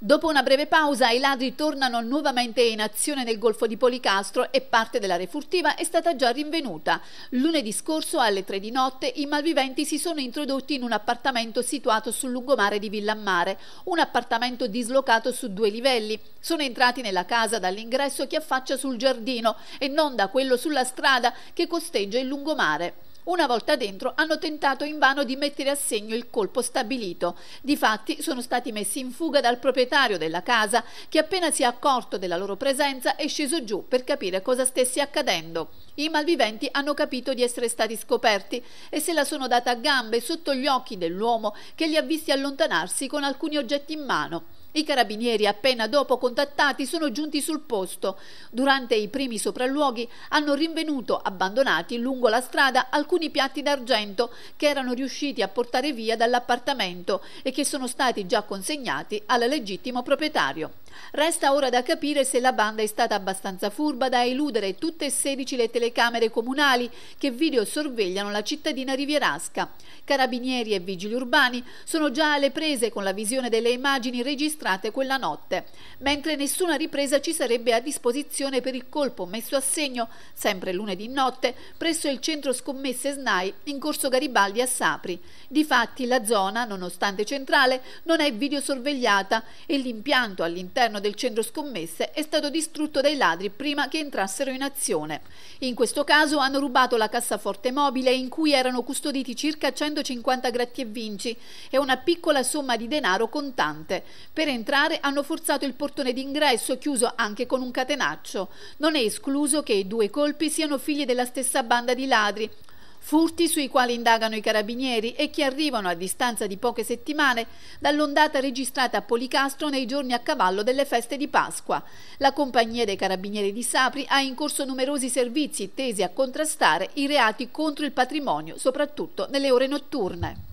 Dopo una breve pausa i ladri tornano nuovamente in azione nel Golfo di Policastro e parte della refurtiva è stata già rinvenuta. Lunedì scorso alle tre di notte i malviventi si sono introdotti in un appartamento situato sul lungomare di Villammare, un appartamento dislocato su due livelli. Sono entrati nella casa dall'ingresso che affaccia sul giardino e non da quello sulla strada che costeggia il lungomare. Una volta dentro hanno tentato invano di mettere a segno il colpo stabilito. Difatti sono stati messi in fuga dal proprietario della casa che appena si è accorto della loro presenza è sceso giù per capire cosa stesse accadendo. I malviventi hanno capito di essere stati scoperti e se la sono data a gambe sotto gli occhi dell'uomo che li ha visti allontanarsi con alcuni oggetti in mano. I carabinieri, appena dopo contattati, sono giunti sul posto. Durante i primi sopralluoghi hanno rinvenuto abbandonati lungo la strada alcuni piatti d'argento che erano riusciti a portare via dall'appartamento e che sono stati già consegnati al legittimo proprietario. Resta ora da capire se la banda è stata abbastanza furba da eludere tutte e 16 le telecamere comunali che videosorvegliano la cittadina rivierasca. Carabinieri e vigili urbani sono già alle prese con la visione delle immagini registrate quella notte, mentre nessuna ripresa ci sarebbe a disposizione per il colpo messo a segno, sempre lunedì notte, presso il centro scommesse SNAI in corso Garibaldi a Sapri. Difatti la zona, nonostante centrale, non è videosorvegliata e l'impianto all'interno all'interno del centro scommesse è stato distrutto dai ladri prima che entrassero in azione. In questo caso hanno rubato la cassaforte mobile in cui erano custoditi circa 150 gratti e vinci e una piccola somma di denaro contante. Per entrare hanno forzato il portone d'ingresso chiuso anche con un catenaccio. Non è escluso che i due colpi siano figli della stessa banda di ladri Furti sui quali indagano i carabinieri e che arrivano a distanza di poche settimane dall'ondata registrata a Policastro nei giorni a cavallo delle feste di Pasqua. La compagnia dei carabinieri di Sapri ha in corso numerosi servizi tesi a contrastare i reati contro il patrimonio, soprattutto nelle ore notturne.